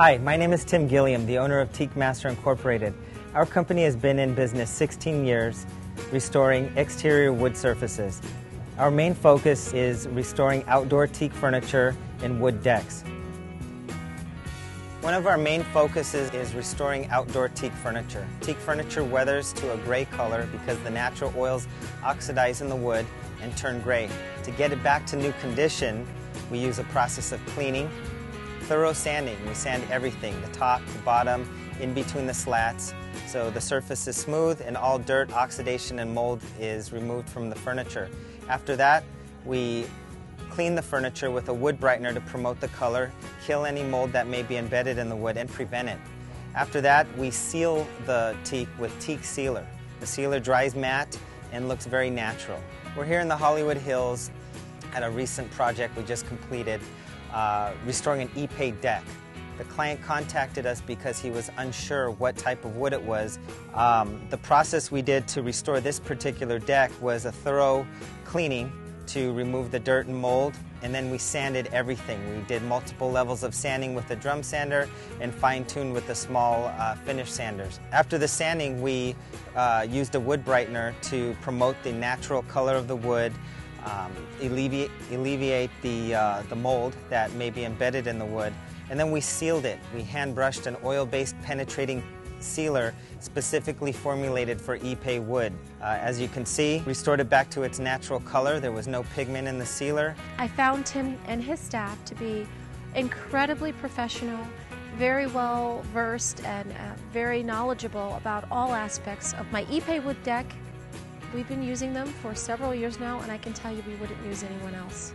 Hi, my name is Tim Gilliam, the owner of Teak Master Incorporated. Our company has been in business 16 years, restoring exterior wood surfaces. Our main focus is restoring outdoor teak furniture and wood decks. One of our main focuses is restoring outdoor teak furniture. Teak furniture weathers to a gray color because the natural oils oxidize in the wood and turn gray. To get it back to new condition, we use a process of cleaning, thorough sanding. We sand everything, the top, the bottom, in between the slats, so the surface is smooth and all dirt, oxidation, and mold is removed from the furniture. After that, we clean the furniture with a wood brightener to promote the color, kill any mold that may be embedded in the wood, and prevent it. After that, we seal the teak with teak sealer. The sealer dries matte and looks very natural. We're here in the Hollywood Hills at a recent project we just completed uh, restoring an Ipe deck. The client contacted us because he was unsure what type of wood it was. Um, the process we did to restore this particular deck was a thorough cleaning to remove the dirt and mold, and then we sanded everything. We did multiple levels of sanding with the drum sander and fine-tuned with the small uh, finish sanders. After the sanding, we uh, used a wood brightener to promote the natural color of the wood, um, alleviate, alleviate the, uh, the mold that may be embedded in the wood. And then we sealed it. We hand brushed an oil-based penetrating sealer specifically formulated for Ipe wood. Uh, as you can see, restored it back to its natural color. There was no pigment in the sealer. I found Tim and his staff to be incredibly professional, very well versed, and uh, very knowledgeable about all aspects of my Ipe wood deck We've been using them for several years now, and I can tell you we wouldn't use anyone else.